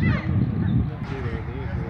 Thank you.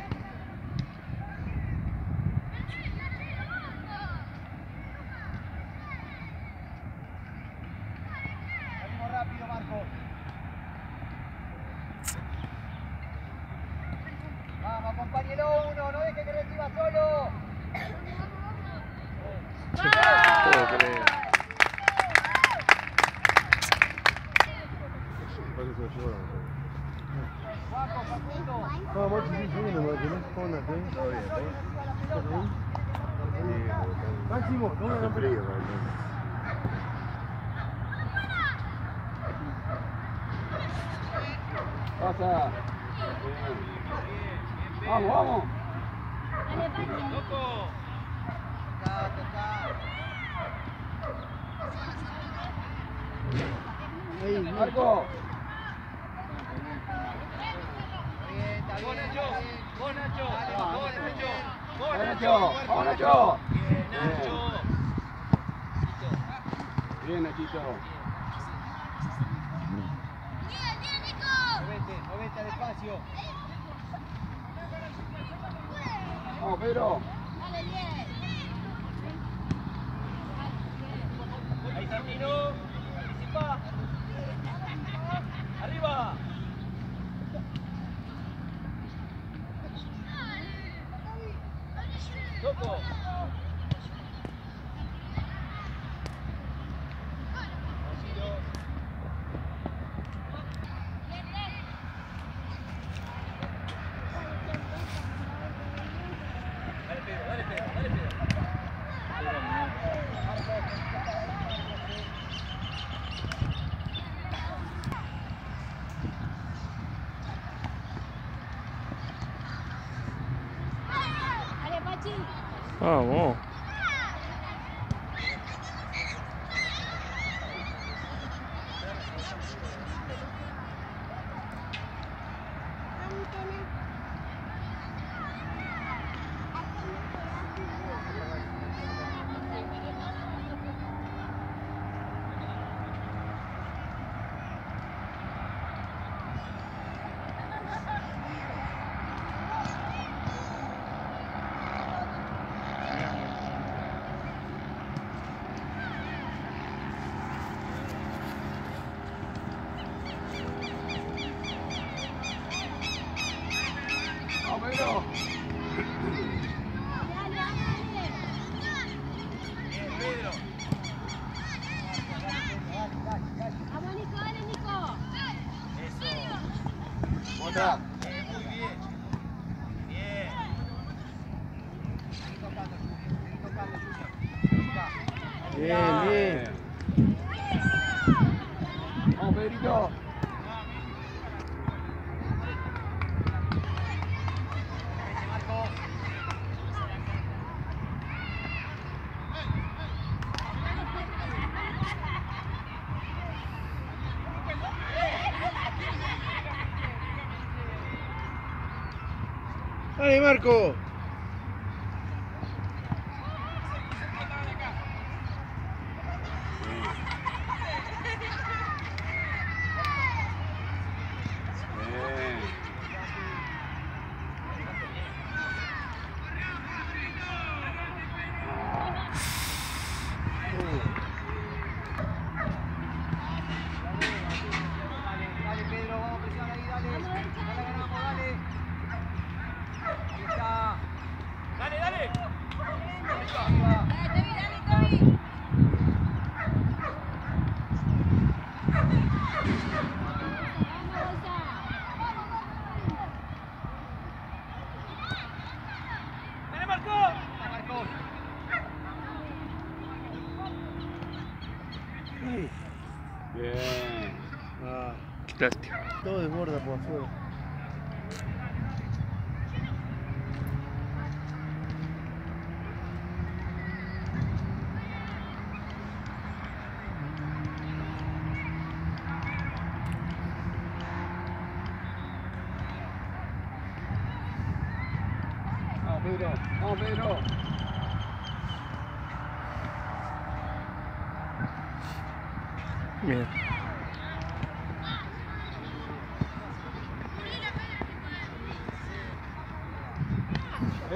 Máximo, no me hagan frío. Pasa. Vamos, vamos. Dale, Paco. Toca, toca. Ahí, Marco. Está bien, está bien. Nacho, Nacho, Nacho, Nacho. Nacho. Bien, Nachito. Movete, movete despacio. Vamos, Pedro. Dale, bien. Ahí terminó. Participa. Arriba. Toco. Vamos. Vamos, Pedro. Dale, dale. Vamos, Nico, dale, Nico. Otra. Bien, bien. Vamos, Pedrito. Dale, Marco. Bien. Dale, Pedro, vamos, presiona ahí, dale. Dale, ganamos, dale. Ahí está. Dale, dale. Arriba. Dale, Toby, dale, Toby. Vamos, Rosa. Dale, Marco. Marco. Bien. Lástima. todo desborda por afuera. Vamos, Pedro. Vamos, Pedro.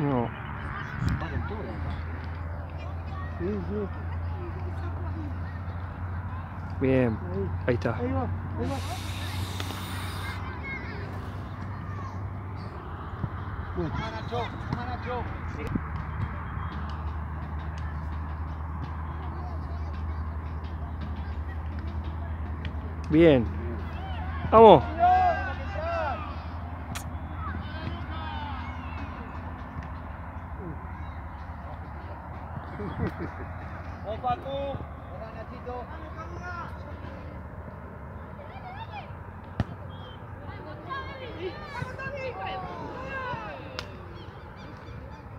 No. Acá. Sí, sí. Bien. Ahí. Ahí está. Ahí va, ahí va. Bien. Vamos, Paco. Vamos, Nachito.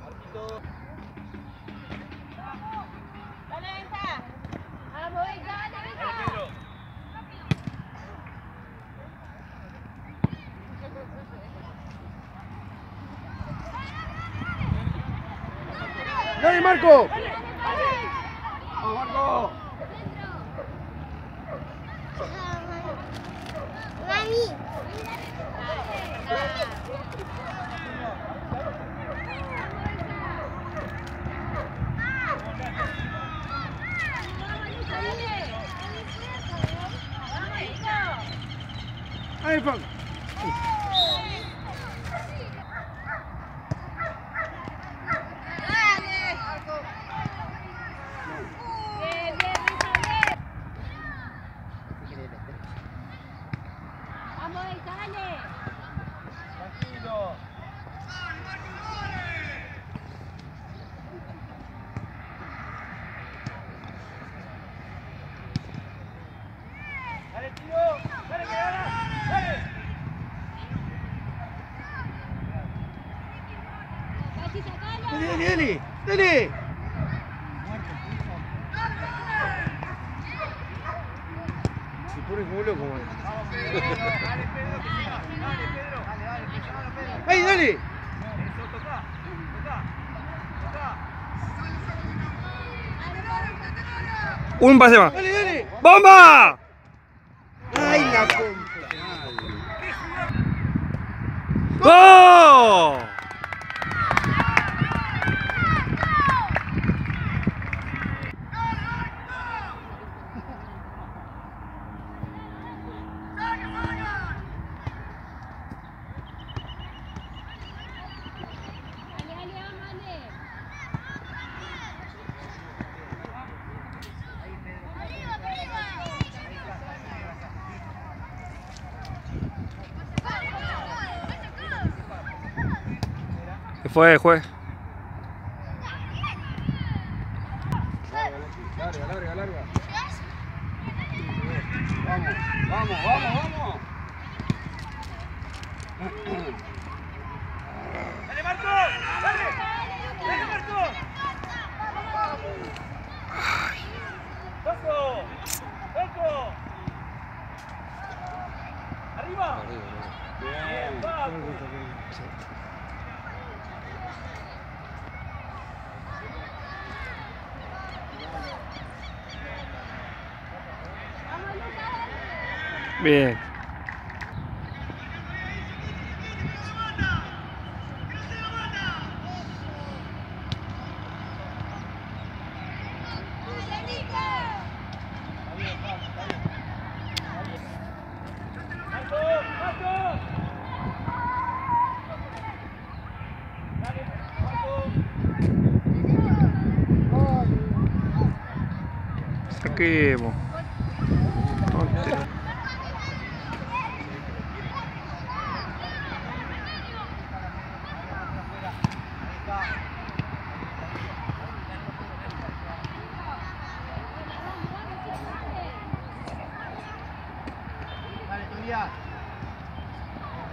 Marquito. Dale, Benja. Vamos, Benja, dale, Benja. Dale, Marco. Vamos, Marco. Ahí, pone como loco, man. Dale, Pedro, que siga. Dale, Pedro. Dale, dale, Pedro. ¡Ay, dale! Eso, toca. Toca. Toca. Un pase más. ¡Dale, dale! ¡Bomba! ¡Ay, la concha! ¡Gol! Dale, dale, vamos, dale. ¿Qué fue, juez? Larga, larga, larga. Vamos, vamos, vamos. Bien.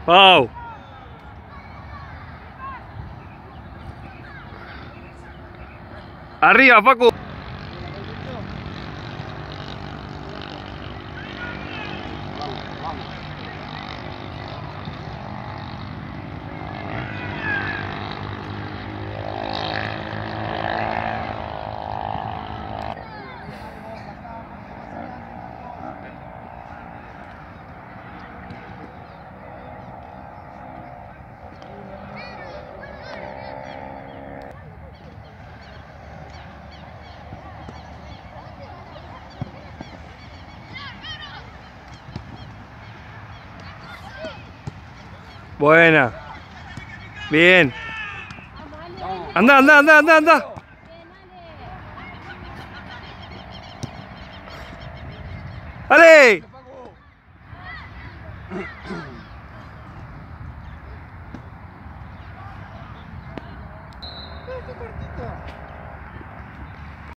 Pau. Arriba, Facu. Vamos, vamos. Buena. Bien. Anda, anda, anda, anda, anda.